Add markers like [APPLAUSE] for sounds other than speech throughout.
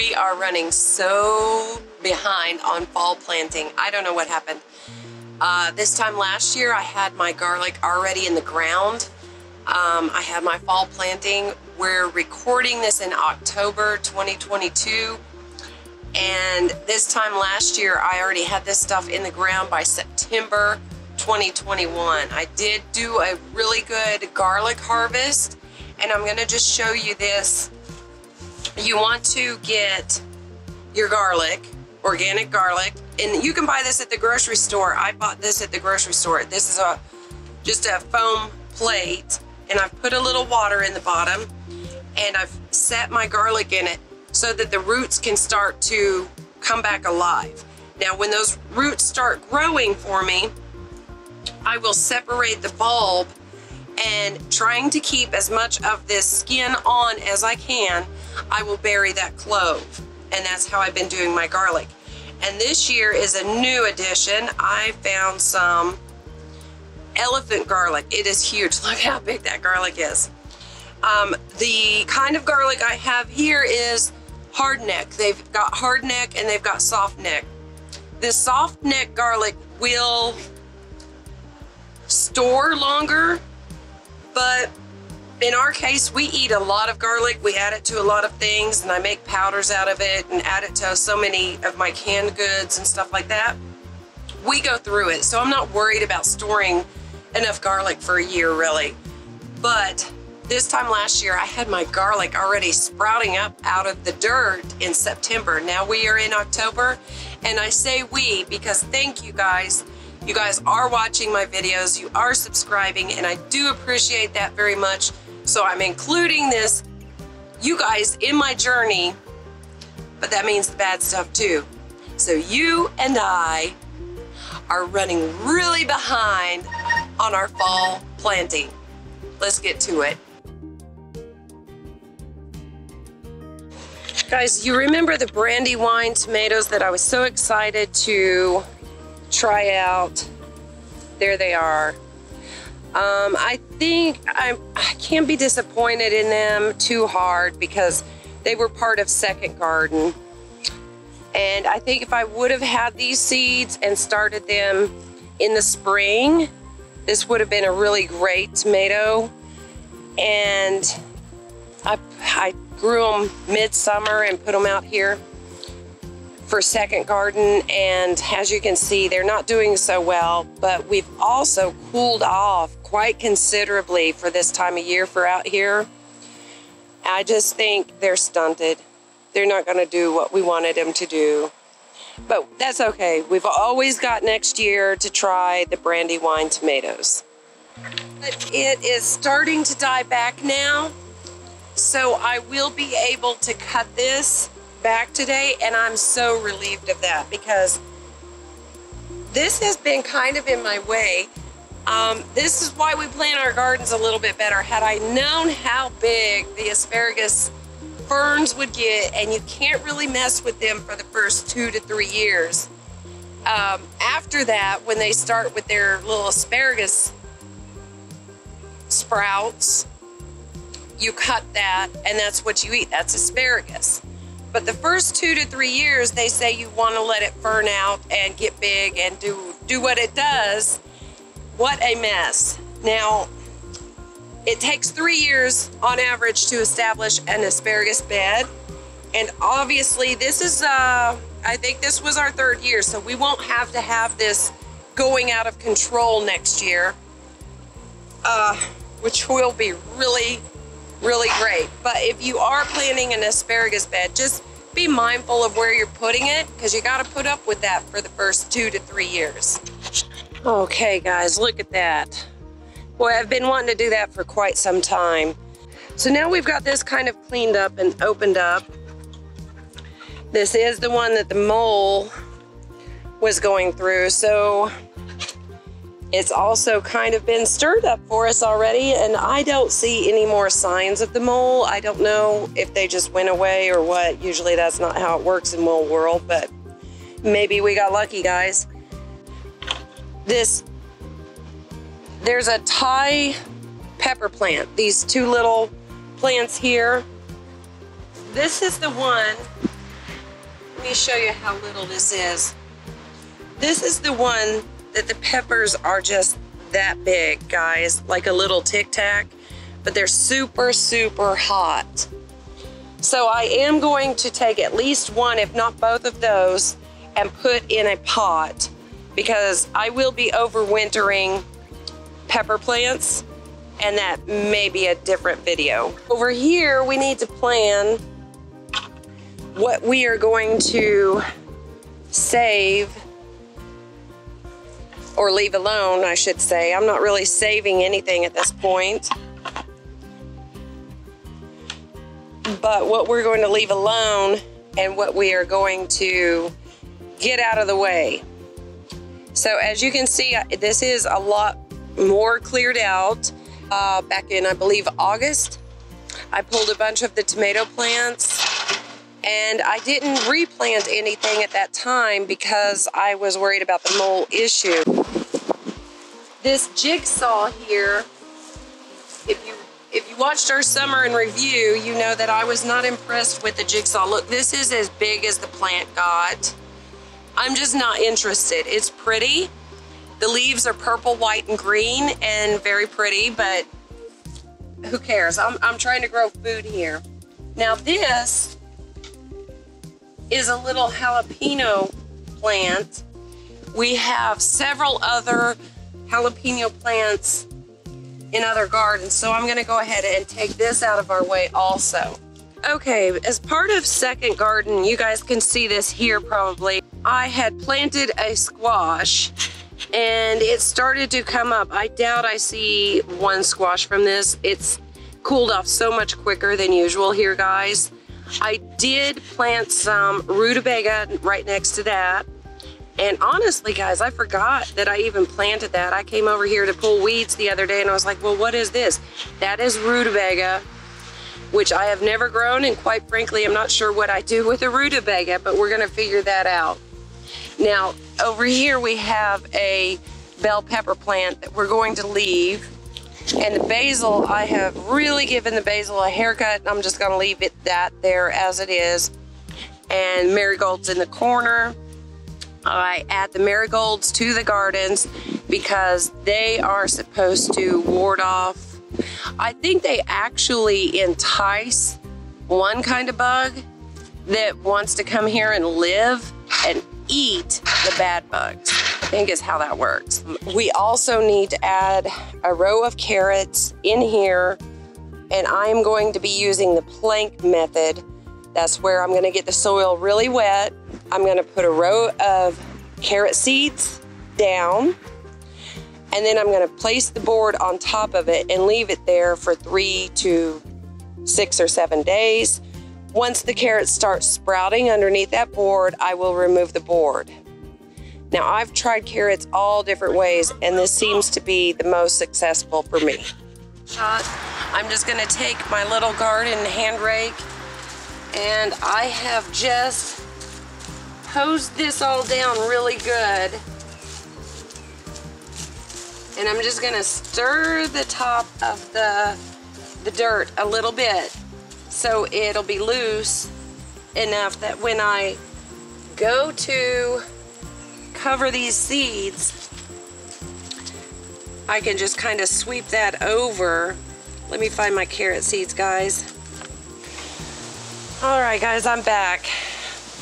we are running so behind on fall planting. I don't know what happened. Uh, this time last year, I had my garlic already in the ground. Um, I had my fall planting. We're recording this in October 2022. And this time last year, I already had this stuff in the ground by September 2021. I did do a really good garlic harvest and I'm gonna just show you this. You want to get your garlic, organic garlic, and you can buy this at the grocery store. I bought this at the grocery store. This is a just a foam plate and I've put a little water in the bottom and I've set my garlic in it so that the roots can start to come back alive. Now when those roots start growing for me, I will separate the bulb and trying to keep as much of this skin on as I can, I will bury that clove. And that's how I've been doing my garlic. And this year is a new addition. I found some elephant garlic. It is huge. [LAUGHS] Look how big that garlic is. Um, the kind of garlic I have here is hard neck. They've got hard neck and they've got soft neck. This soft neck garlic will store longer, but in our case, we eat a lot of garlic. We add it to a lot of things and I make powders out of it and add it to so many of my canned goods and stuff like that. We go through it, so I'm not worried about storing enough garlic for a year really. But this time last year, I had my garlic already sprouting up out of the dirt in September. Now we are in October, and I say we because thank you guys you guys are watching my videos, you are subscribing, and I do appreciate that very much. So I'm including this, you guys, in my journey, but that means the bad stuff too. So you and I are running really behind on our fall planting. Let's get to it. Guys, you remember the Brandywine tomatoes that I was so excited to try out. There they are. Um, I think I'm, I can't be disappointed in them too hard because they were part of Second Garden. And I think if I would have had these seeds and started them in the spring, this would have been a really great tomato. And I, I grew them midsummer and put them out here for Second Garden and as you can see they're not doing so well but we've also cooled off quite considerably for this time of year for out here. I just think they're stunted. They're not going to do what we wanted them to do. But that's okay. We've always got next year to try the Brandywine tomatoes. But it is starting to die back now. So I will be able to cut this back today and I'm so relieved of that because this has been kind of in my way. Um, this is why we plant our gardens a little bit better. Had I known how big the asparagus ferns would get and you can't really mess with them for the first two to three years. Um, after that, when they start with their little asparagus sprouts, you cut that and that's what you eat. That's asparagus. But the first two to three years, they say you want to let it fern out and get big and do, do what it does. What a mess. Now, it takes three years on average to establish an asparagus bed. And obviously this is, uh, I think this was our third year, so we won't have to have this going out of control next year, uh, which will be really really great. But if you are planting an asparagus bed, just be mindful of where you're putting it because you got to put up with that for the first two to three years. Okay, guys, look at that. Boy, I've been wanting to do that for quite some time. So now we've got this kind of cleaned up and opened up. This is the one that the mole was going through. So it's also kind of been stirred up for us already, and I don't see any more signs of the mole. I don't know if they just went away or what. Usually that's not how it works in mole world, but maybe we got lucky, guys. This, there's a Thai pepper plant. These two little plants here. This is the one Let me show you how little this is. This is the one that the peppers are just that big, guys, like a little Tic Tac, but they're super, super hot. So I am going to take at least one, if not both of those, and put in a pot because I will be overwintering pepper plants and that may be a different video. Over here, we need to plan what we are going to save or leave alone, I should say. I'm not really saving anything at this point. But what we're going to leave alone and what we are going to get out of the way. So as you can see, this is a lot more cleared out. Uh, back in, I believe, August, I pulled a bunch of the tomato plants and I didn't replant anything at that time because I was worried about the mole issue. This jigsaw here, if you if you watched our summer in review, you know that I was not impressed with the jigsaw. Look, this is as big as the plant got. I'm just not interested. It's pretty. The leaves are purple, white, and green and very pretty, but who cares? I'm, I'm trying to grow food here. Now this is a little jalapeno plant. We have several other jalapeno plants in other gardens, so I'm gonna go ahead and take this out of our way also. Okay, as part of second garden, you guys can see this here probably. I had planted a squash and it started to come up. I doubt I see one squash from this. It's cooled off so much quicker than usual here, guys. I did plant some rutabaga right next to that. And honestly, guys, I forgot that I even planted that. I came over here to pull weeds the other day and I was like, well, what is this? That is rutabaga, which I have never grown. And quite frankly, I'm not sure what I do with a rutabaga, but we're gonna figure that out. Now, over here we have a bell pepper plant that we're going to leave and the basil, I have really given the basil a haircut. I'm just gonna leave it that there as it is. And marigolds in the corner. I add the marigolds to the gardens because they are supposed to ward off. I think they actually entice one kind of bug that wants to come here and live and eat the bad bugs think is how that works. We also need to add a row of carrots in here and I'm going to be using the plank method. That's where I'm gonna get the soil really wet. I'm gonna put a row of carrot seeds down and then I'm gonna place the board on top of it and leave it there for three to six or seven days. Once the carrots start sprouting underneath that board, I will remove the board. Now I've tried carrots all different ways and this seems to be the most successful for me. I'm just gonna take my little garden hand rake and I have just hosed this all down really good. And I'm just gonna stir the top of the, the dirt a little bit so it'll be loose enough that when I go to cover these seeds, I can just kind of sweep that over. Let me find my carrot seeds, guys. All right, guys, I'm back.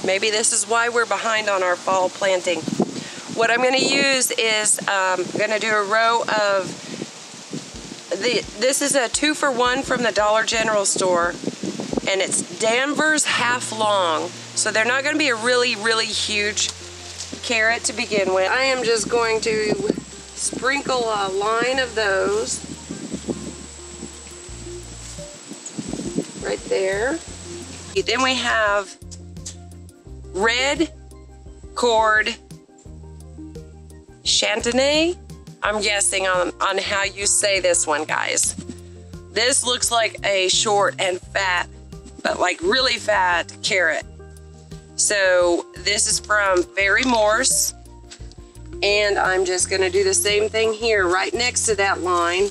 Maybe this is why we're behind on our fall planting. What I'm gonna use is, um, I'm gonna do a row of, the. this is a two for one from the Dollar General store, and it's Danvers half long. So they're not gonna be a really, really huge carrot to begin with. I am just going to sprinkle a line of those right there. Then we have red cored chantenay. I'm guessing on, on how you say this one, guys. This looks like a short and fat, but like really fat carrot. So this is from Ferry-Morse. And I'm just gonna do the same thing here, right next to that line.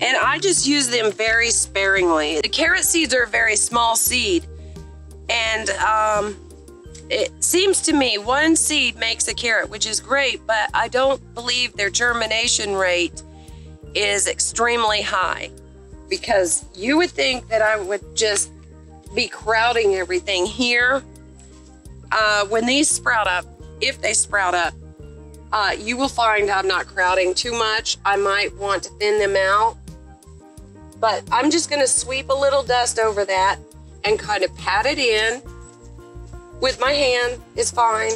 And I just use them very sparingly. The carrot seeds are a very small seed. And um, it seems to me one seed makes a carrot, which is great, but I don't believe their germination rate is extremely high because you would think that I would just be crowding everything here. Uh, when these sprout up, if they sprout up, uh, you will find I'm not crowding too much. I might want to thin them out, but I'm just gonna sweep a little dust over that and kind of pat it in with my hand is fine.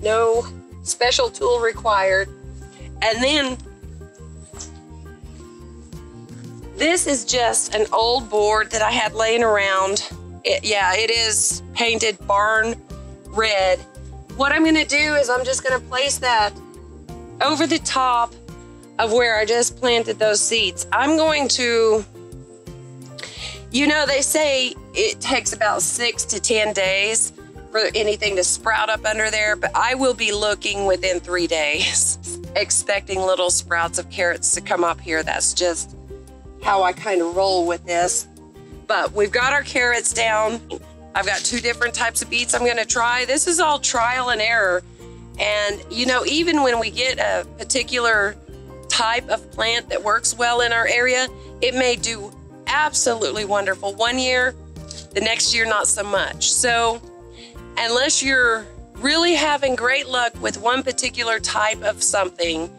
No special tool required. And then this is just an old board that I had laying around. It, yeah, it is painted barn red. What I'm gonna do is I'm just gonna place that over the top of where I just planted those seeds. I'm going to, you know, they say it takes about six to 10 days for anything to sprout up under there, but I will be looking within three days, [LAUGHS] expecting little sprouts of carrots to come up here. That's just how I kind of roll with this. But we've got our carrots down. I've got two different types of beets I'm gonna try. This is all trial and error. And you know, even when we get a particular type of plant that works well in our area, it may do absolutely wonderful one year, the next year not so much. So unless you're really having great luck with one particular type of something,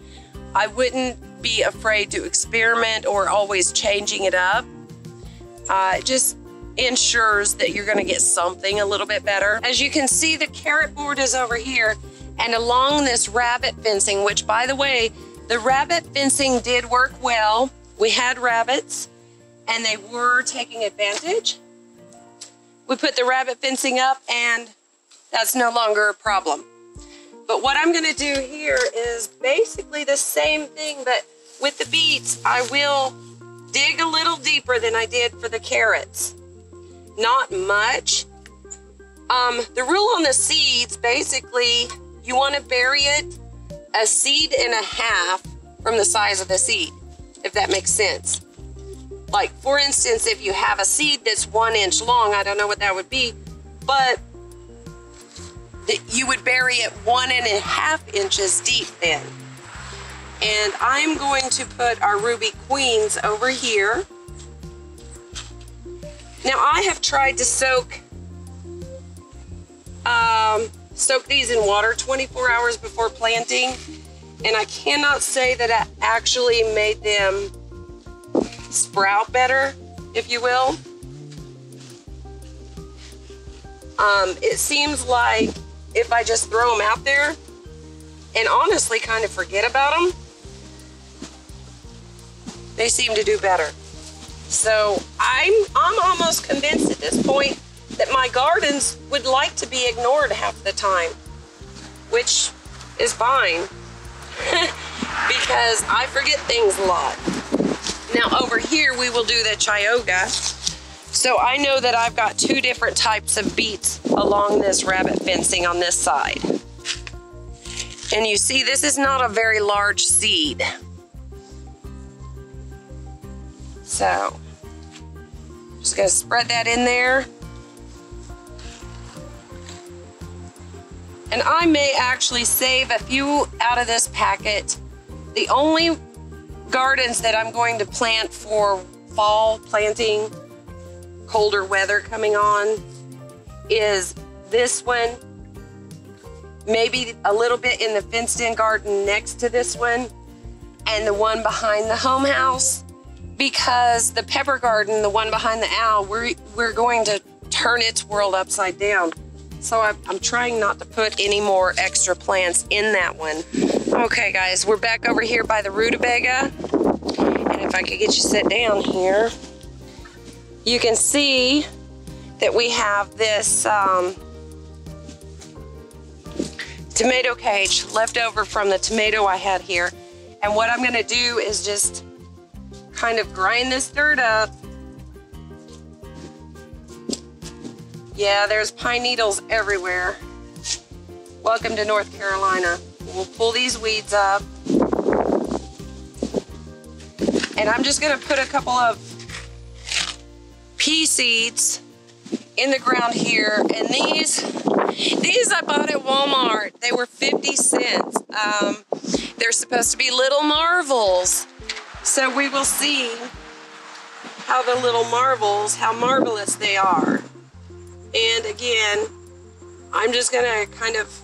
I wouldn't be afraid to experiment or always changing it up. Uh, it just ensures that you're gonna get something a little bit better. As you can see, the carrot board is over here and along this rabbit fencing, which by the way, the rabbit fencing did work well. We had rabbits and they were taking advantage. We put the rabbit fencing up and that's no longer a problem. But what I'm gonna do here is basically the same thing, but with the beets, I will dig a little deeper than I did for the carrots. Not much. Um, the rule on the seeds, basically, you wanna bury it a seed and a half from the size of the seed, if that makes sense. Like, for instance, if you have a seed that's one inch long, I don't know what that would be, but you would bury it one and a half inches deep then. And I'm going to put our Ruby Queens over here. Now I have tried to soak um, soak these in water 24 hours before planting and I cannot say that I actually made them sprout better, if you will. Um, it seems like if I just throw them out there and honestly kind of forget about them, they seem to do better. So I'm, I'm almost convinced at this point that my gardens would like to be ignored half the time, which is fine [LAUGHS] because I forget things a lot. Now over here, we will do the Chioggia so I know that I've got two different types of beets along this rabbit fencing on this side. And you see, this is not a very large seed. So, just gonna spread that in there. And I may actually save a few out of this packet. The only gardens that I'm going to plant for fall planting colder weather coming on is this one, maybe a little bit in the fenced in garden next to this one, and the one behind the home house. Because the pepper garden, the one behind the owl, we're, we're going to turn its world upside down. So I'm, I'm trying not to put any more extra plants in that one. Okay, guys, we're back over here by the rutabaga. And if I could get you set down here you can see that we have this um, tomato cage left over from the tomato I had here. And what I'm gonna do is just kind of grind this dirt up. Yeah, there's pine needles everywhere. Welcome to North Carolina. We'll pull these weeds up. And I'm just gonna put a couple of pea seeds in the ground here. And these, these I bought at Walmart. They were 50 cents. Um, they're supposed to be little marvels. So we will see how the little marvels, how marvelous they are. And again, I'm just gonna kind of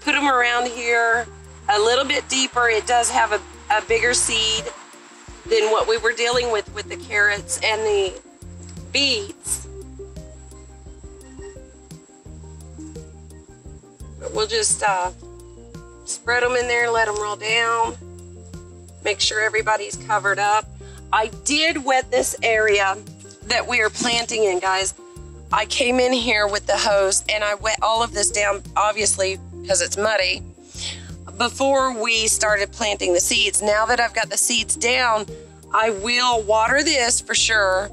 put them around here a little bit deeper. It does have a, a bigger seed than what we were dealing with with the carrots and the beets. But we'll just uh, spread them in there, let them roll down, make sure everybody's covered up. I did wet this area that we are planting in, guys. I came in here with the hose and I wet all of this down, obviously, because it's muddy, before we started planting the seeds. Now that I've got the seeds down, I will water this for sure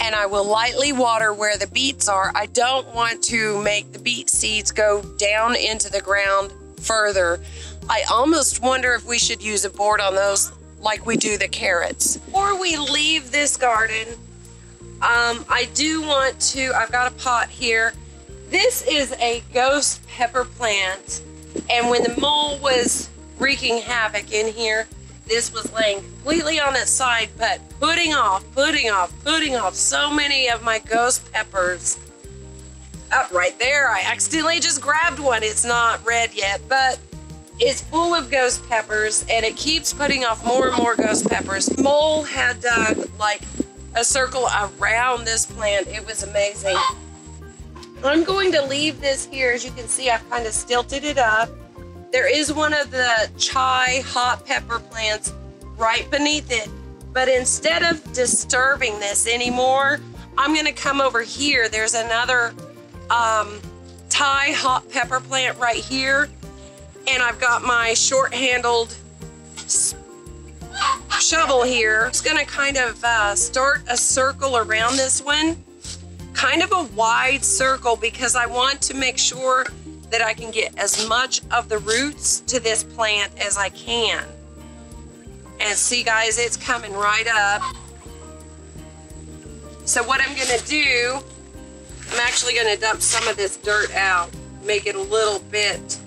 and I will lightly water where the beets are. I don't want to make the beet seeds go down into the ground further. I almost wonder if we should use a board on those like we do the carrots. Before we leave this garden, um, I do want to, I've got a pot here. This is a ghost pepper plant. And when the mole was wreaking havoc in here, this was laying completely on its side, but putting off, putting off, putting off so many of my ghost peppers. Up right there, I accidentally just grabbed one. It's not red yet, but it's full of ghost peppers and it keeps putting off more and more ghost peppers. Mole had dug like a circle around this plant. It was amazing. I'm going to leave this here. As you can see, I've kind of stilted it up. There is one of the Thai hot pepper plants right beneath it. But instead of disturbing this anymore, I'm gonna come over here. There's another um, Thai hot pepper plant right here. And I've got my short handled shovel here. It's gonna kind of uh, start a circle around this one. Kind of a wide circle because I want to make sure that I can get as much of the roots to this plant as I can. And see guys, it's coming right up. So what I'm gonna do, I'm actually gonna dump some of this dirt out, make it a little bit,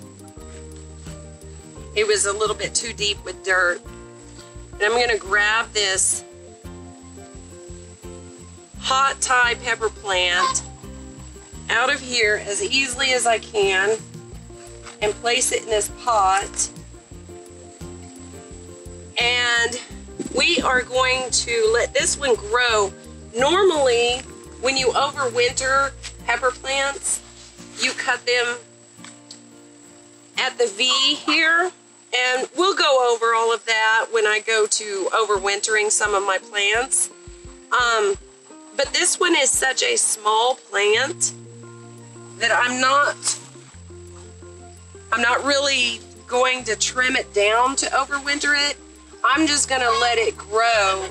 it was a little bit too deep with dirt. And I'm gonna grab this hot Thai pepper plant out of here as easily as I can and place it in this pot. And we are going to let this one grow. Normally, when you overwinter pepper plants, you cut them at the V here. And we'll go over all of that when I go to overwintering some of my plants. Um, but this one is such a small plant that I'm not, I'm not really going to trim it down to overwinter it. I'm just gonna let it grow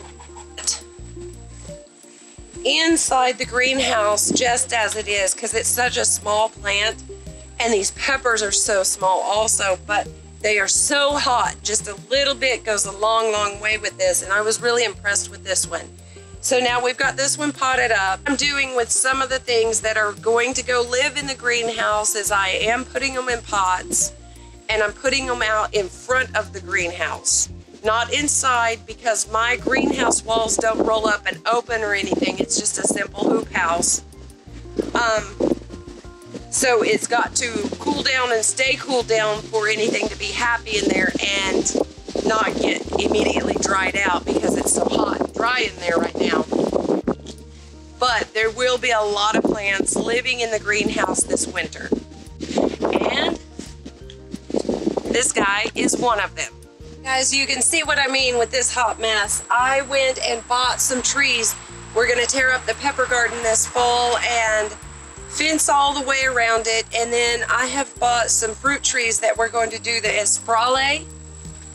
inside the greenhouse just as it is because it's such a small plant and these peppers are so small also, but they are so hot. Just a little bit goes a long, long way with this. And I was really impressed with this one. So now we've got this one potted up. I'm doing with some of the things that are going to go live in the greenhouse is I am putting them in pots and I'm putting them out in front of the greenhouse, not inside because my greenhouse walls don't roll up and open or anything. It's just a simple hoop house. Um, so it's got to cool down and stay cooled down for anything to be happy in there and not get immediately dried out because it's so hot and dry in there right now. But there will be a lot of plants living in the greenhouse this winter. And this guy is one of them. Guys, you can see what I mean with this hot mess. I went and bought some trees. We're gonna tear up the pepper garden this fall and fence all the way around it. And then I have bought some fruit trees that we're going to do the espalier,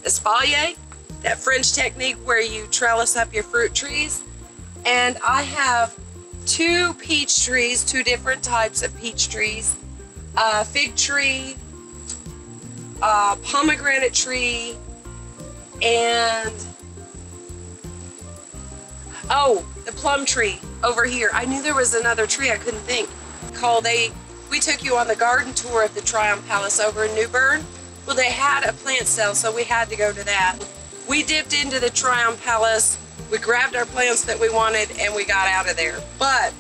espalier, that French technique where you trellis up your fruit trees. And I have two peach trees, two different types of peach trees, a fig tree, a pomegranate tree, and Oh, the plum tree over here. I knew there was another tree. I couldn't think. Call they. We took you on the garden tour of the Tryon Palace over in New Bern. Well, they had a plant sale, so we had to go to that. We dipped into the Tryon Palace. We grabbed our plants that we wanted, and we got out of there. But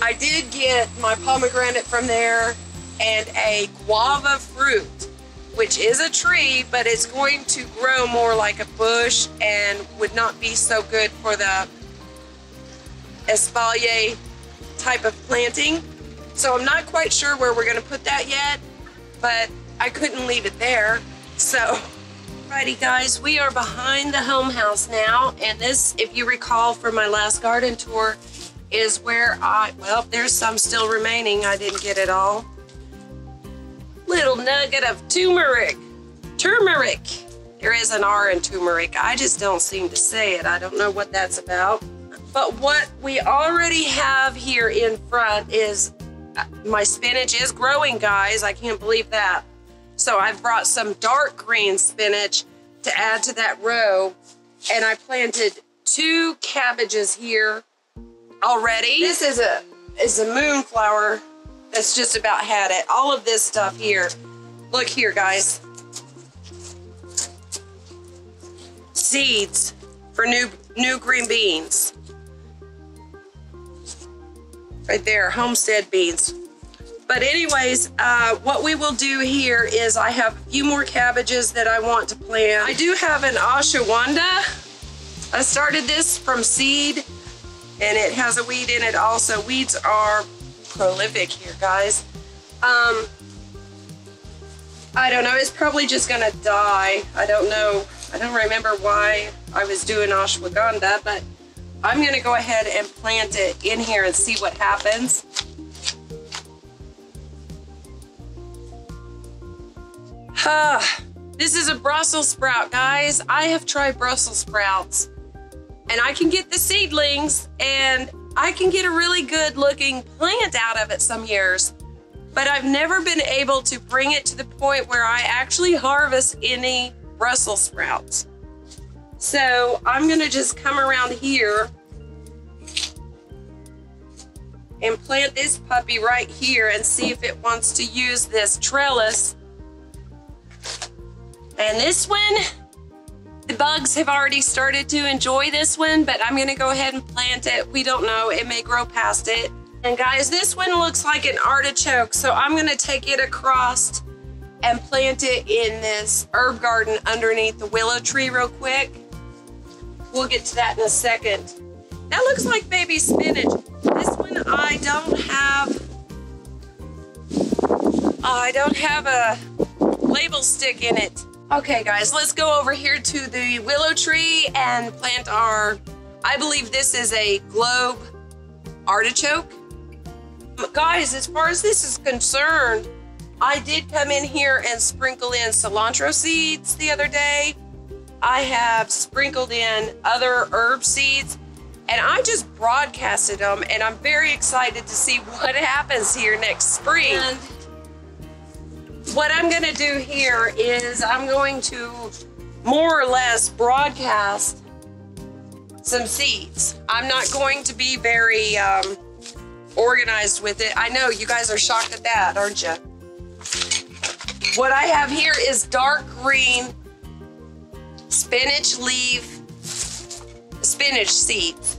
I did get my pomegranate from there and a guava fruit, which is a tree, but it's going to grow more like a bush and would not be so good for the espalier type of planting. So I'm not quite sure where we're gonna put that yet, but I couldn't leave it there. So, righty guys, we are behind the home house now. And this, if you recall from my last garden tour, is where I, well, there's some still remaining. I didn't get it all. Little nugget of turmeric. Turmeric. There is an R in turmeric. I just don't seem to say it. I don't know what that's about. But what we already have here in front is my spinach is growing, guys. I can't believe that. So I've brought some dark green spinach to add to that row. And I planted two cabbages here already. This is a is a moonflower that's just about had it. All of this stuff here. Look here, guys. Seeds for new new green beans. Right there, homestead beans. But anyways, uh, what we will do here is I have a few more cabbages that I want to plant. I do have an ashwagandha. I started this from seed and it has a weed in it also. Weeds are prolific here, guys. Um, I don't know, it's probably just gonna die. I don't know, I don't remember why I was doing ashwagandha, but I'm gonna go ahead and plant it in here and see what happens. Ah, this is a Brussels sprout, guys. I have tried Brussels sprouts and I can get the seedlings and I can get a really good looking plant out of it some years. But I've never been able to bring it to the point where I actually harvest any Brussels sprouts. So I'm gonna just come around here and plant this puppy right here and see if it wants to use this trellis and this one, the bugs have already started to enjoy this one, but I'm gonna go ahead and plant it. We don't know, it may grow past it. And guys, this one looks like an artichoke, so I'm gonna take it across and plant it in this herb garden underneath the willow tree real quick. We'll get to that in a second. That looks like baby spinach. This one I don't have, I don't have a label stick in it. Okay guys, let's go over here to the willow tree and plant our, I believe this is a globe artichoke. But guys, as far as this is concerned, I did come in here and sprinkle in cilantro seeds the other day. I have sprinkled in other herb seeds and I just broadcasted them and I'm very excited to see what happens here next spring. And what I'm gonna do here is I'm going to more or less broadcast some seeds. I'm not going to be very um, organized with it. I know you guys are shocked at that, aren't you? What I have here is dark green spinach leaf, spinach seeds.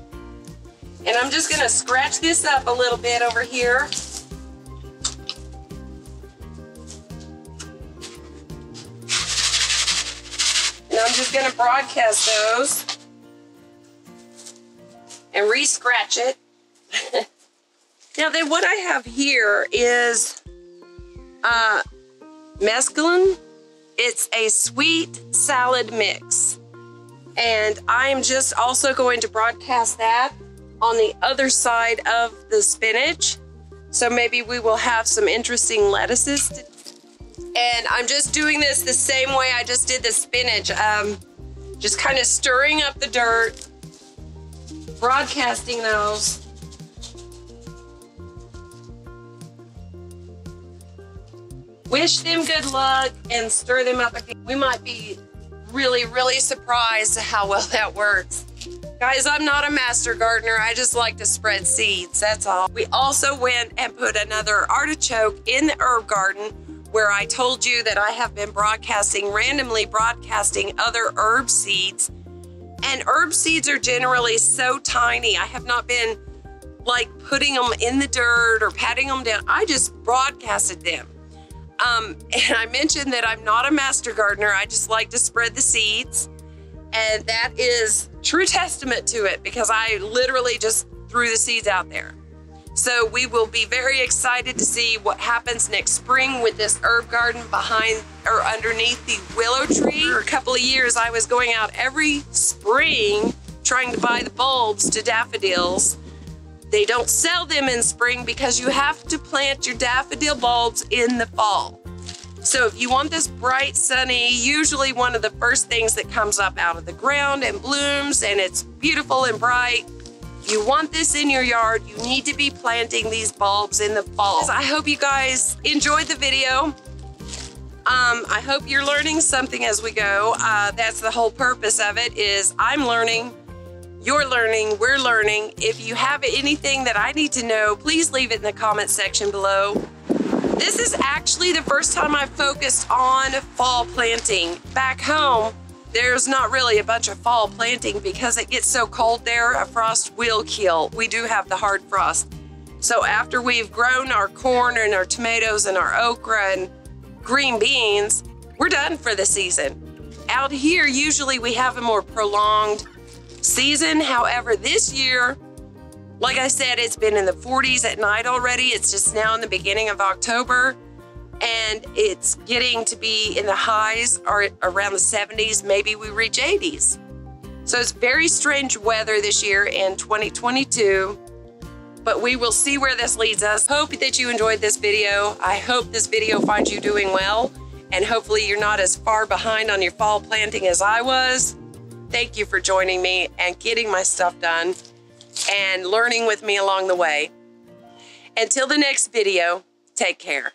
And I'm just gonna scratch this up a little bit over here. And I'm just gonna broadcast those and re-scratch it. [LAUGHS] now then what I have here is uh, mesclun. It's a sweet salad mix. And I'm just also going to broadcast that on the other side of the spinach. So maybe we will have some interesting lettuces and I'm just doing this the same way I just did the spinach. Um, just kind of stirring up the dirt, broadcasting those. Wish them good luck and stir them up again. We might be really, really surprised how well that works. Guys, I'm not a master gardener. I just like to spread seeds, that's all. We also went and put another artichoke in the herb garden where I told you that I have been broadcasting, randomly broadcasting other herb seeds. And herb seeds are generally so tiny. I have not been like putting them in the dirt or patting them down. I just broadcasted them. Um, and I mentioned that I'm not a master gardener. I just like to spread the seeds. And that is true testament to it because I literally just threw the seeds out there. So we will be very excited to see what happens next spring with this herb garden behind or underneath the willow tree. For a couple of years, I was going out every spring trying to buy the bulbs to daffodils. They don't sell them in spring because you have to plant your daffodil bulbs in the fall. So if you want this bright, sunny, usually one of the first things that comes up out of the ground and blooms and it's beautiful and bright, you want this in your yard, you need to be planting these bulbs in the fall. I hope you guys enjoyed the video. Um, I hope you're learning something as we go. Uh, that's the whole purpose of it is I'm learning, you're learning, we're learning. If you have anything that I need to know, please leave it in the comment section below. This is actually the first time I've focused on fall planting. Back home, there's not really a bunch of fall planting because it gets so cold there, a frost will kill. We do have the hard frost. So after we've grown our corn and our tomatoes and our okra and green beans, we're done for the season. Out here, usually we have a more prolonged season. However, this year, like I said, it's been in the 40s at night already. It's just now in the beginning of October and it's getting to be in the highs or around the 70s. Maybe we reach 80s. So it's very strange weather this year in 2022, but we will see where this leads us. Hope that you enjoyed this video. I hope this video finds you doing well and hopefully you're not as far behind on your fall planting as I was. Thank you for joining me and getting my stuff done and learning with me along the way. Until the next video, take care.